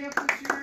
Champ this year.